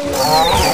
Oh.